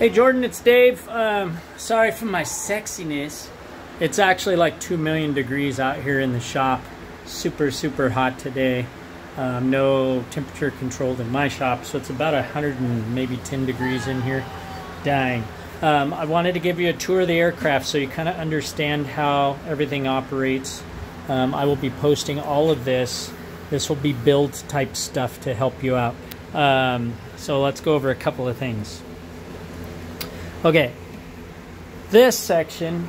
Hey Jordan, it's Dave. Um, sorry for my sexiness. It's actually like 2 million degrees out here in the shop. Super, super hot today. Um, no temperature controlled in my shop, so it's about 100 and maybe 10 degrees in here. Dying. Um, I wanted to give you a tour of the aircraft so you kind of understand how everything operates. Um, I will be posting all of this. This will be build type stuff to help you out. Um, so let's go over a couple of things. Okay, this section,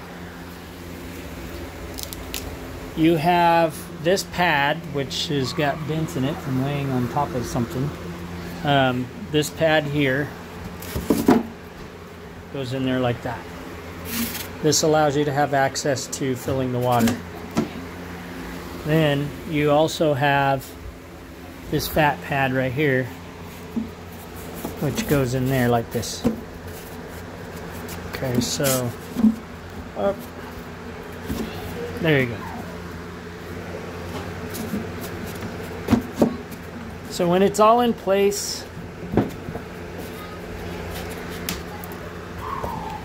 you have this pad, which has got dents in it from laying on top of something. Um, this pad here goes in there like that. This allows you to have access to filling the water. Then you also have this fat pad right here, which goes in there like this. Okay, so up. There you go. So when it's all in place,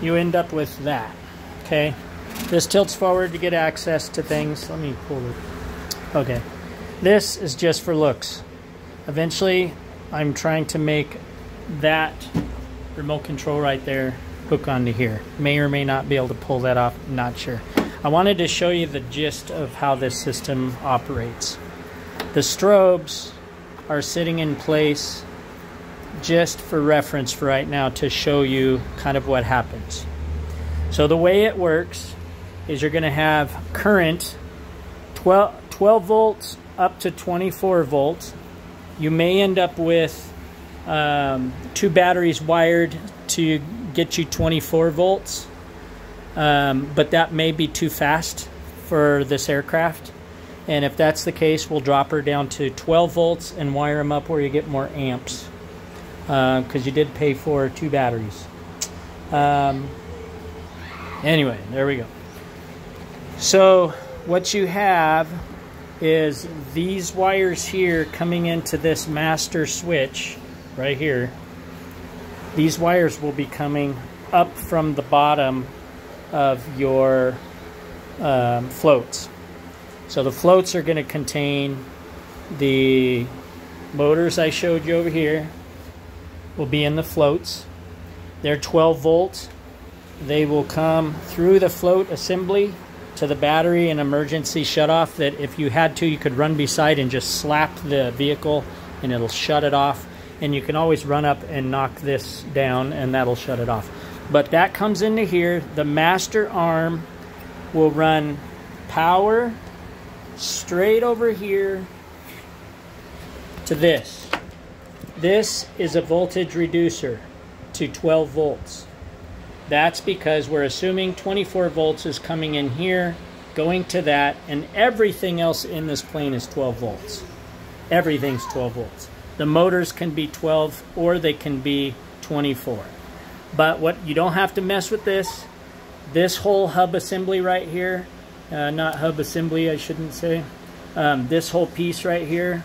you end up with that. Okay, this tilts forward to get access to things. Let me pull it. Okay, this is just for looks. Eventually, I'm trying to make that remote control right there hook onto here. May or may not be able to pull that off, not sure. I wanted to show you the gist of how this system operates. The strobes are sitting in place just for reference for right now to show you kind of what happens. So the way it works is you're going to have current 12, 12 volts up to 24 volts. You may end up with um, two batteries wired to get you 24 volts, um, but that may be too fast for this aircraft. And if that's the case, we'll drop her down to 12 volts and wire them up where you get more amps because uh, you did pay for two batteries. Um, anyway, there we go. So what you have is these wires here coming into this master switch right here. These wires will be coming up from the bottom of your um, floats. So the floats are going to contain the motors I showed you over here will be in the floats. They're 12 volts. They will come through the float assembly to the battery and emergency shutoff that if you had to you could run beside and just slap the vehicle and it'll shut it off and you can always run up and knock this down and that'll shut it off. But that comes into here. The master arm will run power straight over here to this. This is a voltage reducer to 12 volts. That's because we're assuming 24 volts is coming in here, going to that, and everything else in this plane is 12 volts. Everything's 12 volts. The motors can be 12 or they can be 24. But what you don't have to mess with this, this whole hub assembly right here uh, not hub assembly, I shouldn't say. Um, this whole piece right here,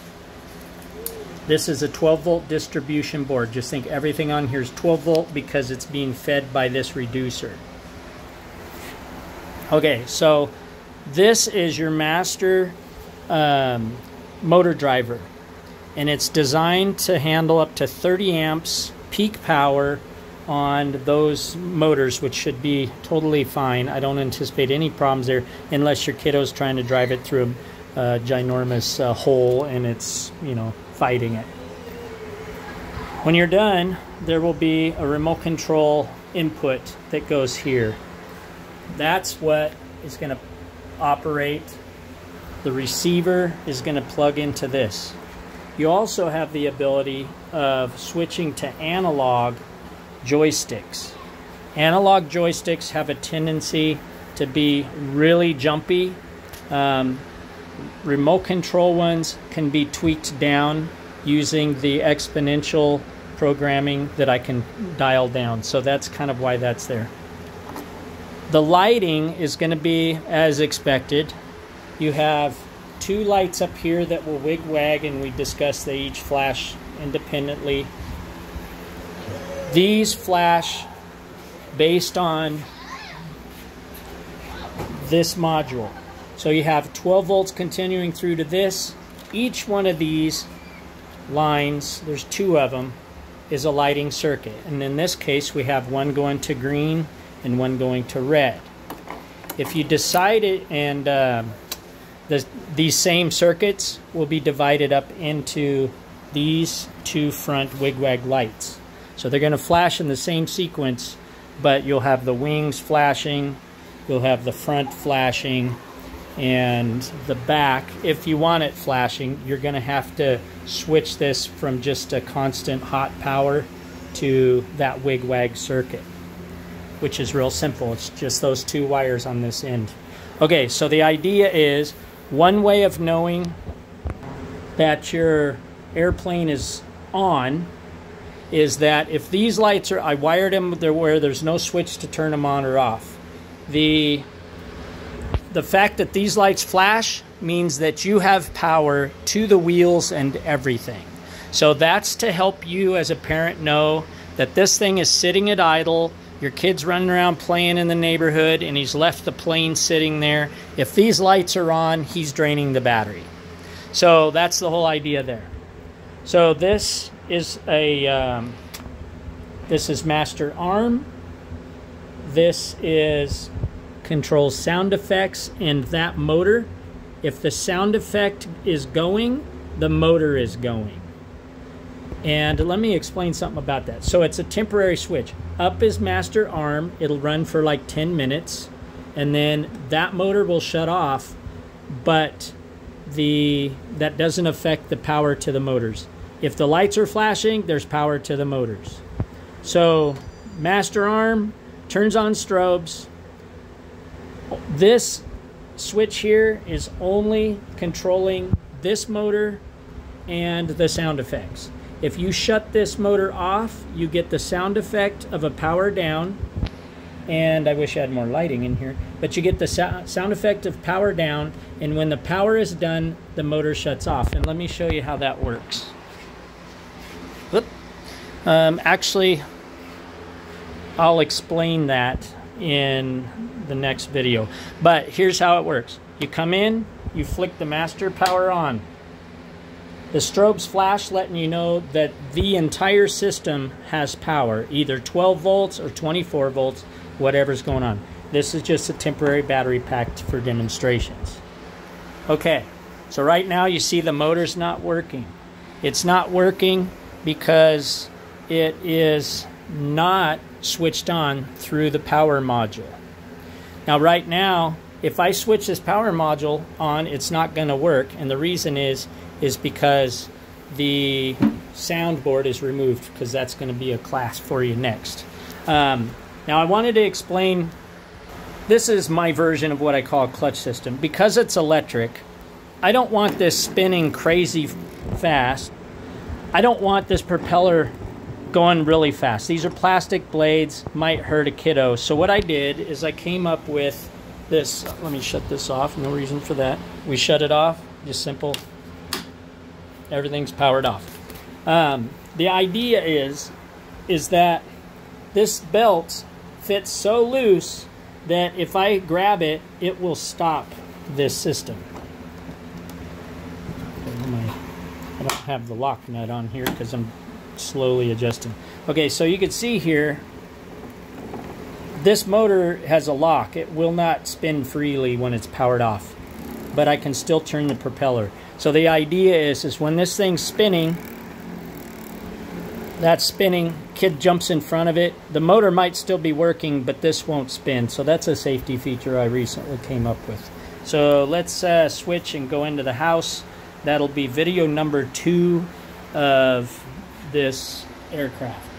this is a 12 volt distribution board. Just think everything on here is 12 volt because it's being fed by this reducer. Okay, so this is your master um, motor driver and it's designed to handle up to 30 amps peak power on those motors, which should be totally fine. I don't anticipate any problems there unless your kiddo's trying to drive it through a, ginormous uh, hole and it's, you know, fighting it. When you're done, there will be a remote control input that goes here. That's what is going to operate. The receiver is going to plug into this. You also have the ability of switching to analog joysticks. Analog joysticks have a tendency to be really jumpy. Um, remote control ones can be tweaked down using the exponential programming that I can dial down. So that's kind of why that's there. The lighting is going to be as expected. You have two lights up here that will wig wag and we discussed they each flash independently these flash based on this module. So you have 12 volts continuing through to this. Each one of these lines, there's two of them, is a lighting circuit. And in this case, we have one going to green and one going to red. If you decide it, and uh, the, these same circuits will be divided up into these two front wigwag lights. So they're going to flash in the same sequence, but you'll have the wings flashing, you'll have the front flashing, and the back, if you want it flashing, you're going to have to switch this from just a constant hot power to that wigwag circuit, which is real simple. It's just those two wires on this end. Okay, so the idea is one way of knowing that your airplane is on is that if these lights are, I wired them there where there's no switch to turn them on or off. The the fact that these lights flash means that you have power to the wheels and everything. So that's to help you as a parent know that this thing is sitting at idle. Your kid's running around playing in the neighborhood and he's left the plane sitting there. If these lights are on, he's draining the battery. So that's the whole idea there. So this is a um, this is master arm. This is controls sound effects and that motor. If the sound effect is going, the motor is going. And let me explain something about that. So it's a temporary switch. Up is master arm. It'll run for like 10 minutes. And then that motor will shut off. But the that doesn't affect the power to the motors. If the lights are flashing, there's power to the motors. So master arm turns on strobes. This switch here is only controlling this motor and the sound effects. If you shut this motor off, you get the sound effect of a power down and I wish I had more lighting in here, but you get the sound effect of power down, and when the power is done, the motor shuts off. And let me show you how that works. Whoop. Um, actually, I'll explain that in the next video. But here's how it works. You come in, you flick the master power on. The strobes flash letting you know that the entire system has power, either 12 volts or 24 volts, whatever's going on. This is just a temporary battery pack for demonstrations. Okay, so right now you see the motor's not working. It's not working because it is not switched on through the power module. Now right now, if I switch this power module on, it's not going to work. And the reason is, is because the soundboard is removed because that's going to be a class for you next. Um, now I wanted to explain, this is my version of what I call a clutch system. Because it's electric, I don't want this spinning crazy fast. I don't want this propeller going really fast. These are plastic blades, might hurt a kiddo. So what I did is I came up with this. Let me shut this off, no reason for that. We shut it off, just simple. Everything's powered off. Um, the idea is, is that this belt fits so loose that if I grab it, it will stop this system. I don't have the lock nut on here because I'm slowly adjusting. Okay, so you can see here, this motor has a lock. It will not spin freely when it's powered off, but I can still turn the propeller. So the idea is, is when this thing's spinning, that's spinning, kid jumps in front of it. The motor might still be working, but this won't spin. So that's a safety feature I recently came up with. So let's uh, switch and go into the house. That'll be video number two of this aircraft.